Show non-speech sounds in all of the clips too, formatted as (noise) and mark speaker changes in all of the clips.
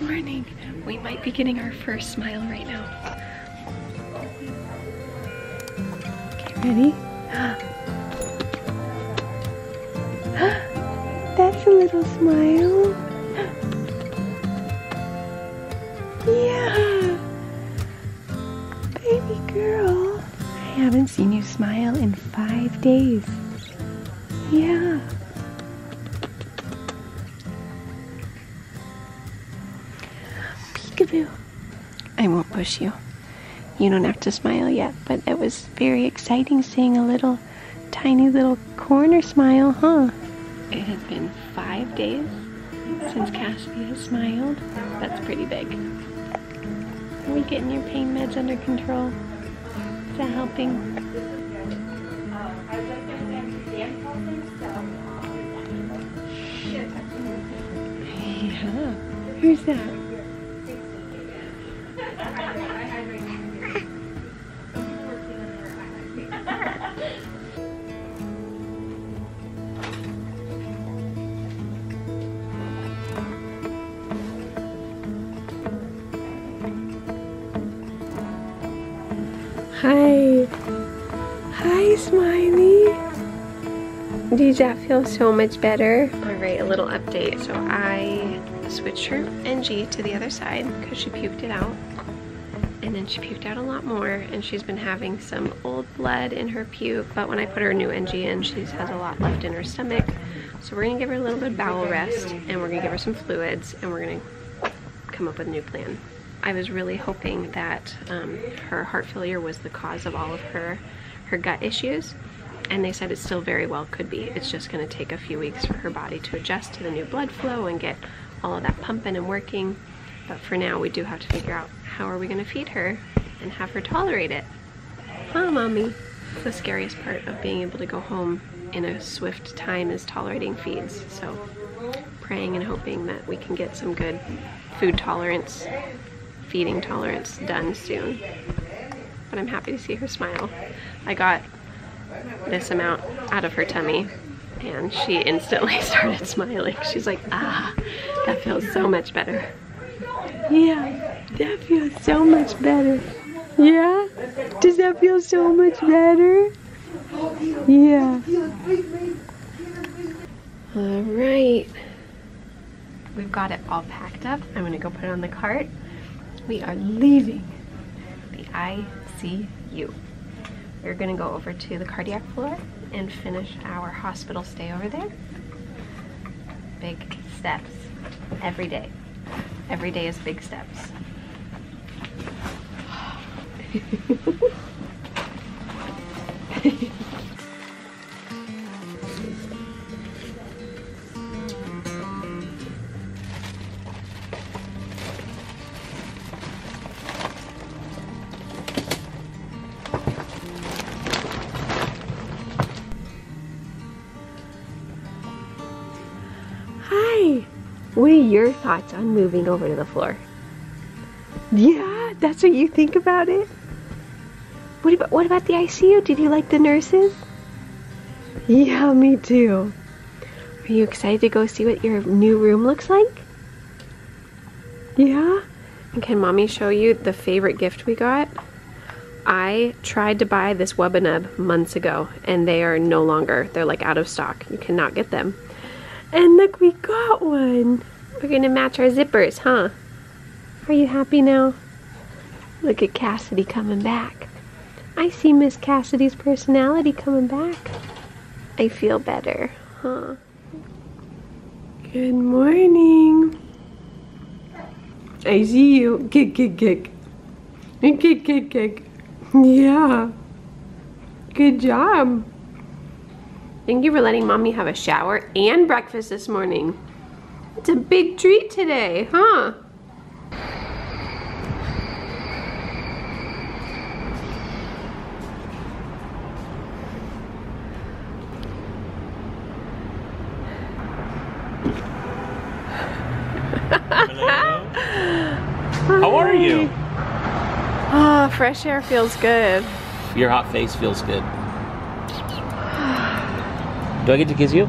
Speaker 1: Morning. We might be getting our first smile right now. Okay, ready? (gasps) That's a little smile. (gasps) Yeah. Baby girl. I haven't seen you smile in five days. Yeah. I won't push you. You don't have to smile yet, but it was very exciting seeing a little tiny little corner smile, huh? It has been five days since Cassidy has smiled. That's pretty big. Are we getting your pain meds under control? Is that helping? Yeah. Who's that? Did that feel so much better? All right, a little update. So I switched her NG to the other side because she puked it out. And then she puked out a lot more and she's been having some old blood in her puke. But when I put her new NG in, she has a lot left in her stomach. So we're gonna give her a little bit of bowel rest and we're gonna give her some fluids and we're gonna come up with a new plan. I was really hoping that um, her heart failure was the cause of all of her, her gut issues. And they said it still very well could be. It's just gonna take a few weeks for her body to adjust to the new blood flow and get all of that pumping and working. But for now, we do have to figure out how are we gonna feed her and have her tolerate it. Huh, mommy? The scariest part of being able to go home in a swift time is tolerating feeds. So praying and hoping that we can get some good food tolerance feeding tolerance done soon. But I'm happy to see her smile. I got this amount out of her tummy and she instantly (laughs) started smiling. She's like, ah, that feels so much better. Yeah, that feels so much better. Yeah? Does that feel so much better? Yeah. All right. We've got it all packed up. I'm gonna go put it on the cart we are leaving the ICU. We're gonna go over to the cardiac floor and finish our hospital stay over there. Big steps every day. Every day is big steps. (laughs) What are your thoughts on moving over to the floor? Yeah, that's what you think about it? What about, what about the ICU? Did you like the nurses? Yeah, me too. Are you excited to go see what your new room looks like? Yeah? And can mommy show you the favorite gift we got? I tried to buy this Wubbanub months ago and they are no longer. They're like out of stock. You cannot get them. And look, we got one. We're gonna match our zippers, huh? Are you happy now? Look at Cassidy coming back. I see Miss Cassidy's personality coming back. I feel better, huh? Good morning. I see you. Kick, kick, kick. Kick, kick, kick. Yeah. Good job. Thank you for letting mommy have a shower and breakfast this morning. It's a big treat today, huh? (laughs)
Speaker 2: How are you?
Speaker 1: Ah, fresh air feels good.
Speaker 2: Your hot face feels good. Do I get to kiss you?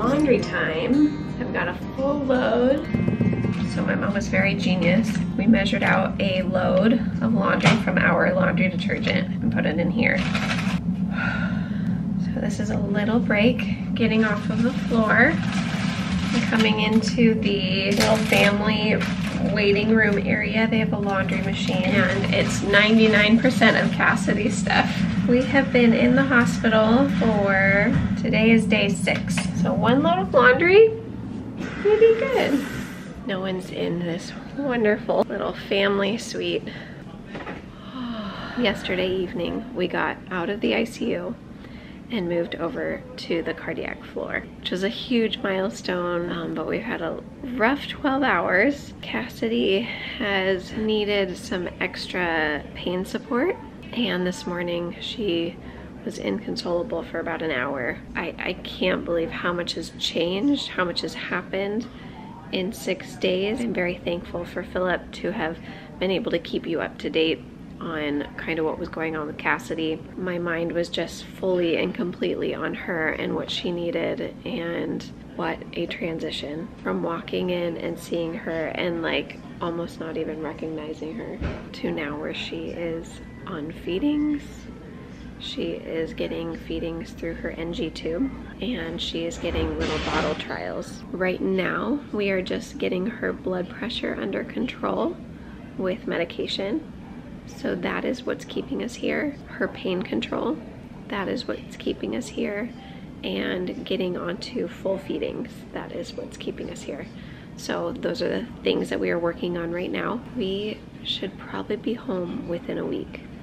Speaker 1: Laundry time. I've got a full load. So my mom was very genius. We measured out a load of laundry from our laundry detergent and put it in here. (sighs) So this is a little break getting off of the floor and coming into the little family waiting room area. They have a laundry machine and it's 99% of Cassidy's stuff. We have been in the hospital for, today is day six. So one load of laundry, pretty good. No one's in this wonderful little family suite. Yesterday evening, we got out of the ICU and moved over to the cardiac floor, which was a huge milestone, um, but we've had a rough 12 hours. Cassidy has needed some extra pain support, and this morning she was inconsolable for about an hour. I, I can't believe how much has changed, how much has happened in six days. I'm very thankful for Philip to have been able to keep you up to date on kind of what was going on with Cassidy. My mind was just fully and completely on her and what she needed and what a transition from walking in and seeing her and like almost not even recognizing her to now where she is on feedings. She is getting feedings through her NG tube and she is getting little bottle trials. Right now, we are just getting her blood pressure under control with medication so that is what's keeping us here. Her pain control, that is what's keeping us here. And getting onto full feedings, that is what's keeping us here. So those are the things that we are working on right now. We should probably be home within a week.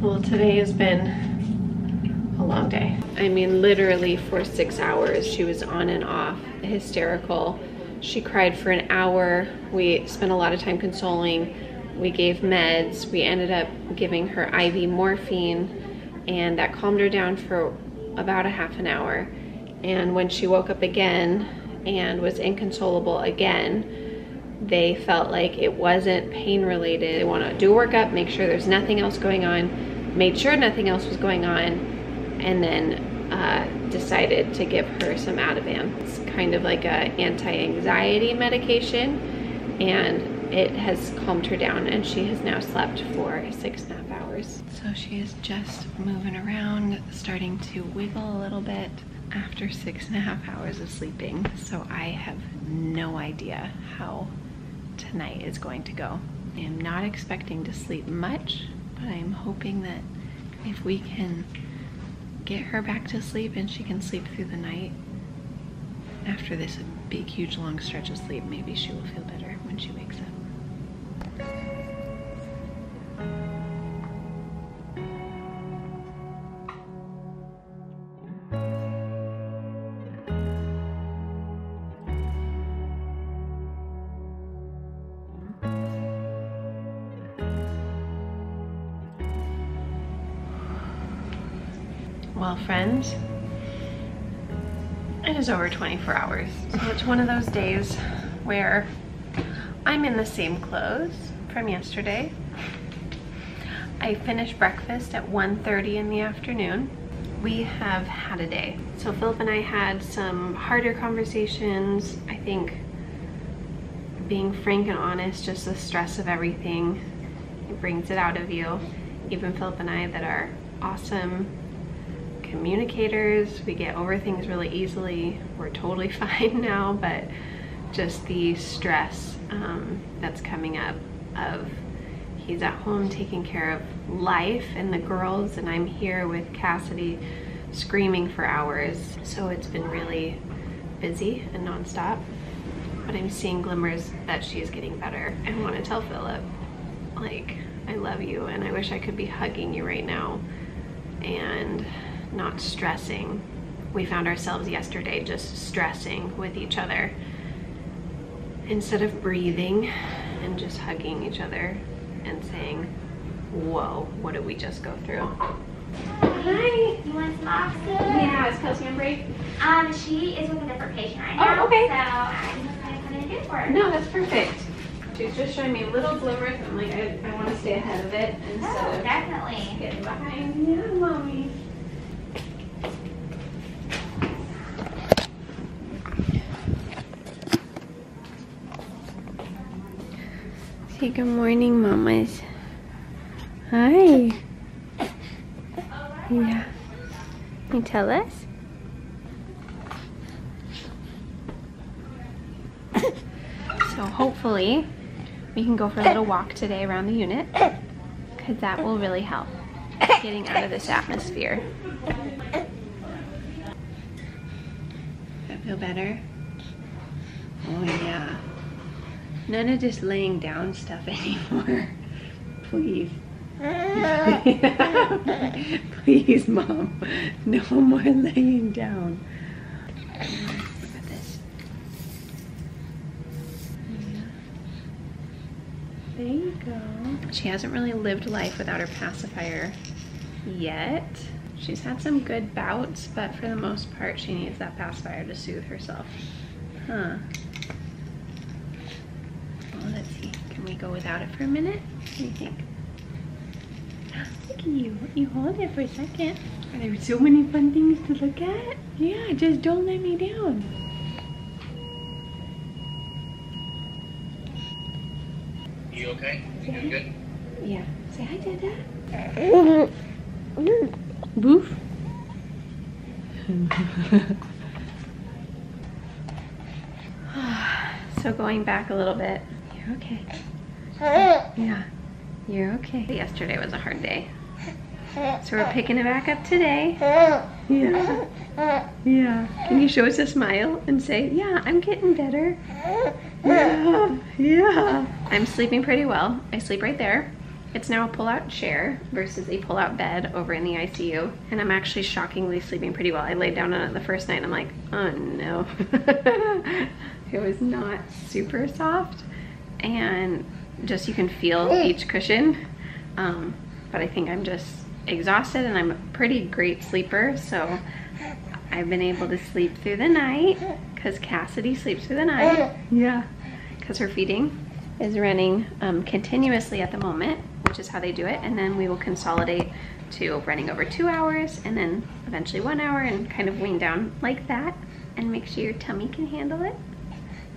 Speaker 1: today has been a long day. I mean, literally for six hours, she was on and off, hysterical. She cried for an hour. We spent a lot of time consoling. We gave meds. We ended up giving her IV morphine and that calmed her down for about a half an hour. And when she woke up again and was inconsolable again, they felt like it wasn't pain related. They want to do a workup, make sure there's nothing else going on made sure nothing else was going on, and then uh, decided to give her some Ativan. It's kind of like a anti-anxiety medication, and it has calmed her down, and she has now slept for six and a half hours. So she is just moving around, starting to wiggle a little bit after six and a half hours of sleeping. So I have no idea how tonight is going to go. I am not expecting to sleep much but I'm hoping that if we can get her back to sleep and she can sleep through the night, after this big, huge, long stretch of sleep, maybe she will feel better when she wakes up. Well, friends, it is over 24 hours. So it's one of those days where I'm in the same clothes from yesterday. I finished breakfast at 1.30 in the afternoon. We have had a day. So Philip and I had some harder conversations. I think being frank and honest, just the stress of everything, it brings it out of you. Even Philip and I that are awesome communicators. We get over things really easily. We're totally (laughs) fine now, but just the stress um, that's coming up of he's at home taking care of life and the girls and I'm here with Cassidy screaming for hours. So it's been really busy and nonstop, but I'm seeing glimmers that she's getting better. I want to tell Philip, like, I love you and I wish I could be hugging you right now. And not stressing we found ourselves yesterday just stressing with each other instead of breathing and just hugging each other and saying, whoa, what did we just go through? Hi.
Speaker 3: You want some oxygen?
Speaker 1: Yeah, is Kelsey on break?
Speaker 3: Um, she is with a different patient right
Speaker 1: Oh,
Speaker 3: now.
Speaker 1: okay.
Speaker 3: So I'm just gonna come in and do for her.
Speaker 1: No, that's perfect. She's just showing me little glimmers. I'm like, I, I want to stay ahead of it
Speaker 3: Oh,
Speaker 1: so
Speaker 3: definitely.
Speaker 1: getting behind. Yeah, mommy. Say good morning, mamas. Hi. Yeah. Can you tell us? So hopefully we can go for a little walk today around the unit because that will really help getting out of this atmosphere. That feel better? Oh yeah. None of this laying down stuff (laughs) anymore. Please. (laughs) Please, mom. No more laying down. Look at this. There you go. She hasn't really lived life without her pacifier yet. She's had some good bouts, but for the most part, she needs that pacifier to soothe herself. Huh. Well, let's see. Can we go without it for a minute? What do you think? Look at you. You hold it for a second. Are there so many fun things to look at? Yeah, just don't let me down.
Speaker 4: You okay? You doing good?
Speaker 1: Yeah. Say hi, Dada. (coughs) Boof. (laughs) (sighs) so going back a little bit, you're okay. Yeah, you're okay. Yesterday was a hard day. So we're picking it back up today. Yeah. Yeah. Can you show us a smile and say, yeah, I'm getting better. Yeah. Yeah. I'm sleeping pretty well. I sleep right there. It's now a pull-out chair versus a pull-out bed over in the ICU. And I'm actually shockingly sleeping pretty well. I laid down on it the first night and I'm like, oh no. (laughs) it was not super soft. And just you can feel each cushion. Um, but I think I'm just exhausted and I'm a pretty great sleeper. So I've been able to sleep through the night because Cassidy sleeps through the night. Yeah. Because her feeding is running um, continuously at the moment, which is how they do it. And then we will consolidate to running over two hours and then eventually one hour and kind of wean down like that and make sure your tummy can handle it.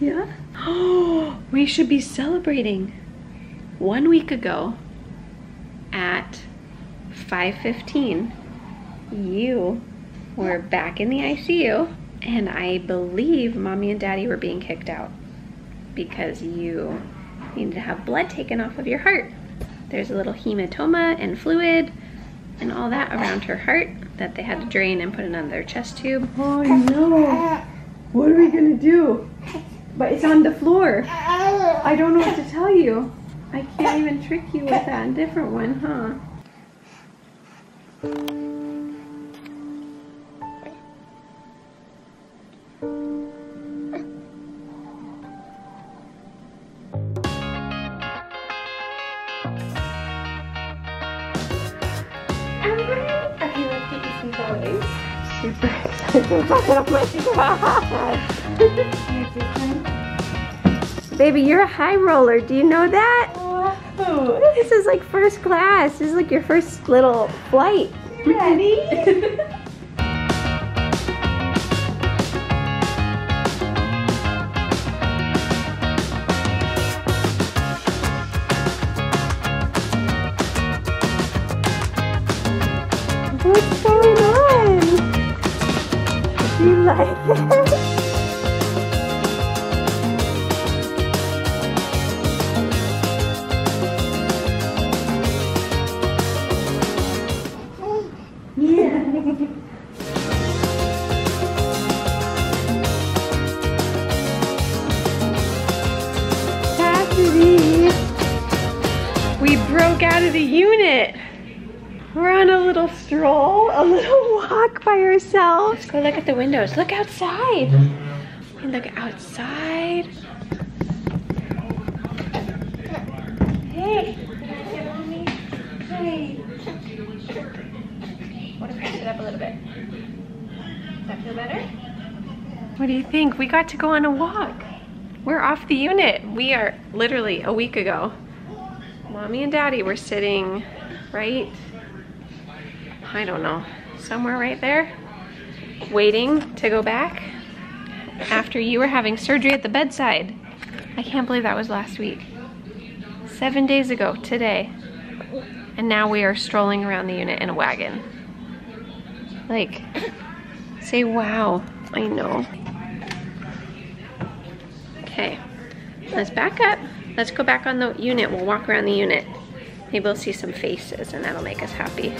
Speaker 1: Yeah. Oh, (gasps) we should be celebrating. One week ago at 5.15, you were back in the ICU and I believe mommy and daddy were being kicked out because you needed to have blood taken off of your heart. There's a little hematoma and fluid and all that around her heart that they had to drain and put in another chest tube. Oh no! What are we gonna do? But it's on the floor. I don't know what to tell you. I can't even trick you with that different one, huh? Alright. Okay, let's get you some toys. Super excited. (laughs) Oh my god. Baby, you're a high roller. Do you know that? This is like first class. This is like your first little flight. Ready? (laughs) little stroll, a little (laughs) walk by ourselves. Let's go look at the windows. Look outside. Mm-hmm. We look outside. Hey. Hey. What if I sit up a little bit? Does that feel better? What do you think? We got to go on a walk. We're off the unit. We are literally a week ago. Mommy and daddy were sitting right, I don't know, somewhere right there, waiting to go back after you were having surgery at the bedside. I can't believe that was last week. Seven days ago today. And now we are strolling around the unit in a wagon. Like, say wow. I know. Okay, let's back up. Let's go back on the unit. We'll walk around the unit. Maybe we'll see some faces and that'll make us happy.